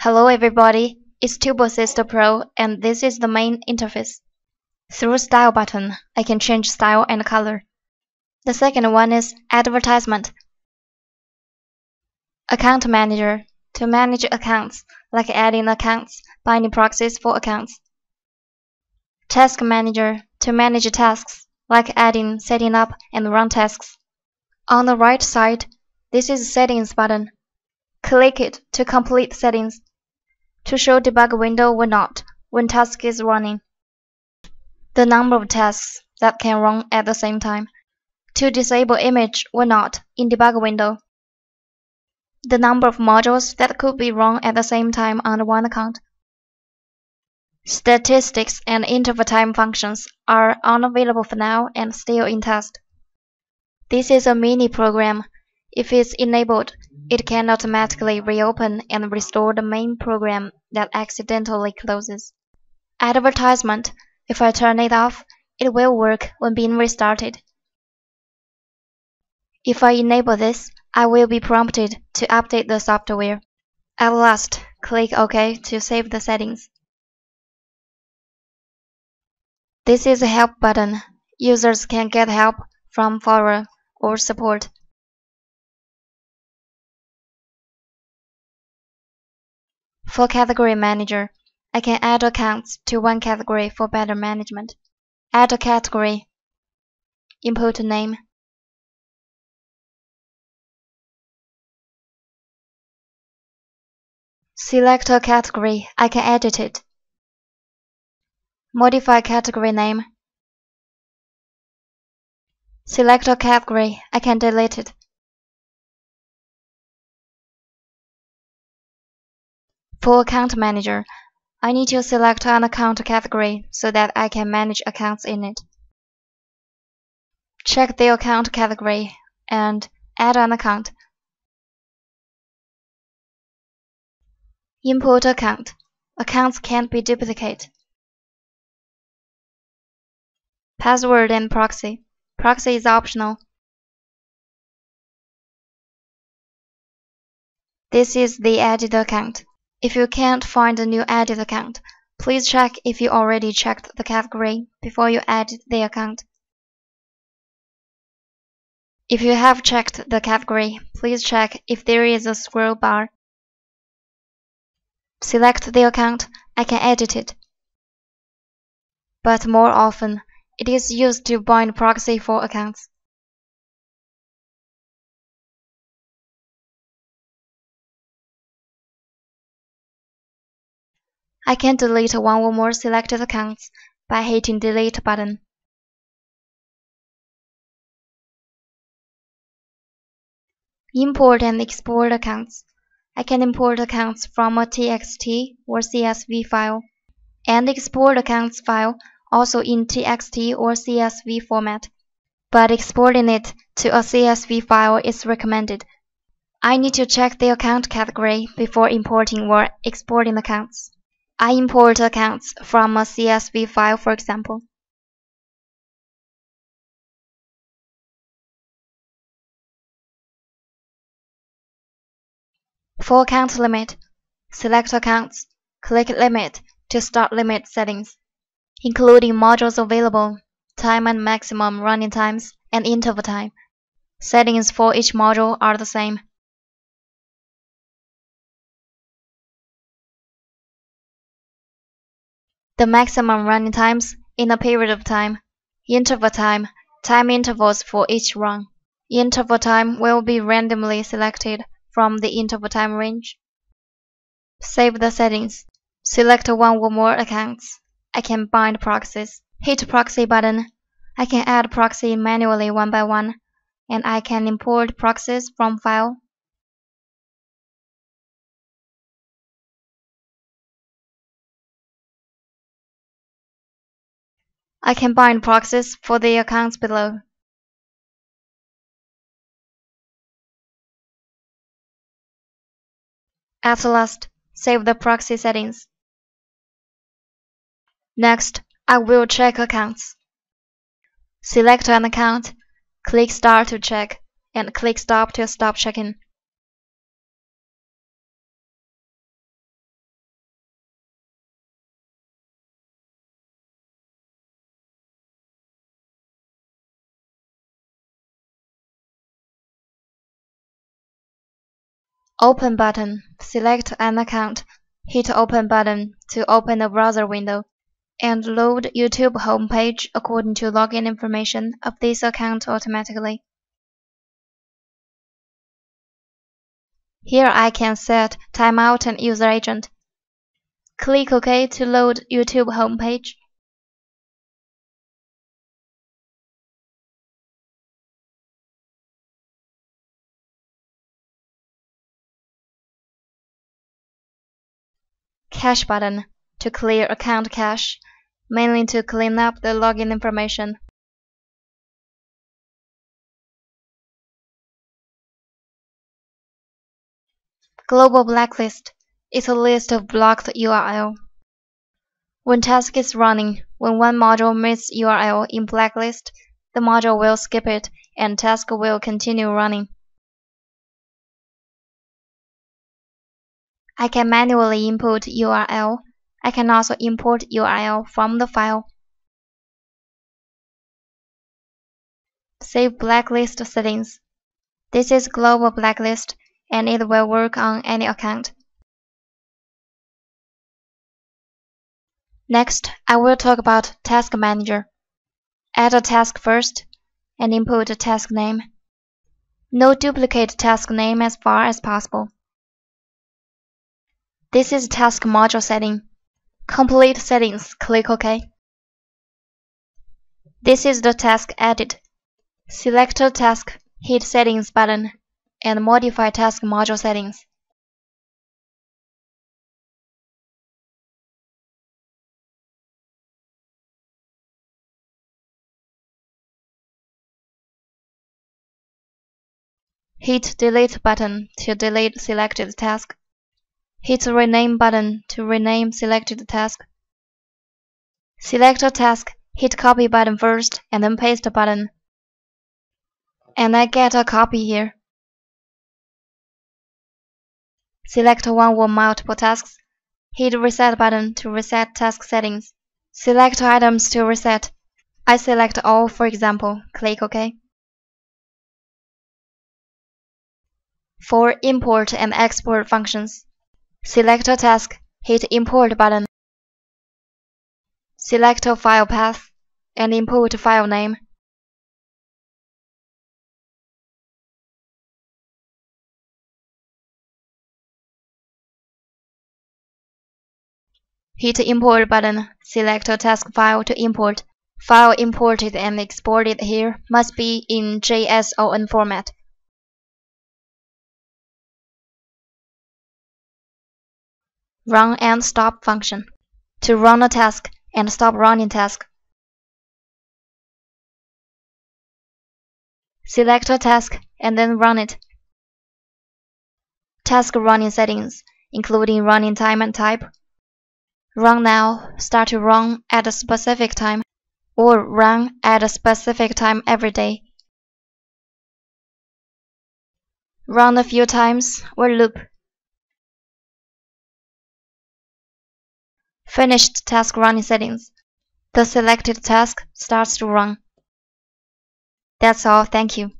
Hello everybody, it's TubeAssist Pro and this is the main interface. Through Style button, I can change style and color. The second one is Advertisement. Account Manager, to manage accounts, like adding accounts, binding proxies for accounts. Task Manager, to manage tasks, like adding, setting up, and run tasks. On the right side, this is Settings button. Click it to complete settings to show debug window or not when task is running. The number of tasks that can run at the same time. To disable image or not in debug window. The number of modules that could be run at the same time on one account. Statistics and interval time functions are unavailable for now and still in test. This is a mini program. If it's enabled, it can automatically reopen and restore the main program that accidentally closes. Advertisement, if I turn it off, it will work when being restarted. If I enable this, I will be prompted to update the software. At last, click OK to save the settings. This is a help button. Users can get help from forum or support. For Category Manager, I can add accounts to one category for better management. Add a category. Input a name. Select a category, I can edit it. Modify category name. Select a category, I can delete it. For Account Manager, I need to select an account category so that I can manage accounts in it. Check the account category and add an account. Import account. Accounts can't be duplicate. Password and proxy. Proxy is optional. This is the added account. If you can't find a new added account, please check if you already checked the category before you added the account. If you have checked the category, please check if there is a scroll bar. Select the account, I can edit it. But more often, it is used to bind proxy for accounts. I can delete one or more selected accounts by hitting Delete button. Import and export accounts. I can import accounts from a TXT or CSV file, and export accounts file also in TXT or CSV format, but exporting it to a CSV file is recommended. I need to check the account category before importing or exporting accounts. I import accounts from a CSV file for example. For account limit, select accounts, click limit to start limit settings, including modules available, time and maximum running times, and interval time. Settings for each module are the same. The maximum running times in a period of time, interval time, time intervals for each run. Interval time will be randomly selected from the interval time range. Save the settings. Select one or more accounts. I can bind proxies. Hit proxy button. I can add proxy manually one by one, and I can import proxies from file I can bind proxies for the accounts below. At last, save the proxy settings. Next, I will check accounts. Select an account, click Start to check, and click Stop to stop checking. Open button. Select an account. Hit Open button to open the browser window and load YouTube homepage according to login information of this account automatically. Here I can set timeout and user agent. Click OK to load YouTube homepage. Cache button to clear account cache, mainly to clean up the login information. Global blacklist is a list of blocked URL. When task is running, when one module meets URL in blacklist, the module will skip it and task will continue running. I can manually input URL. I can also import URL from the file. Save blacklist settings. This is global blacklist and it will work on any account. Next, I will talk about Task Manager. Add a task first and input a task name. No duplicate task name as far as possible. This is task module setting. Complete settings, click OK. This is the task edit. Select task, hit settings button, and modify task module settings. Hit delete button to delete selected task. Hit the Rename button to rename selected task. Select a task, hit Copy button first, and then Paste button. And I get a copy here. Select one or multiple tasks. Hit Reset button to reset task settings. Select items to reset. I select all for example. Click OK. For import and export functions, Select a task, hit Import button. Select a file path and import file name. Hit Import button, select a task file to import. File imported and exported here must be in JSON format. Run and stop function to run a task and stop running task. Select a task and then run it. Task running settings, including running time and type. Run now, start to run at a specific time, or run at a specific time every day. Run a few times or loop. Finished task running settings. The selected task starts to run. That's all, thank you.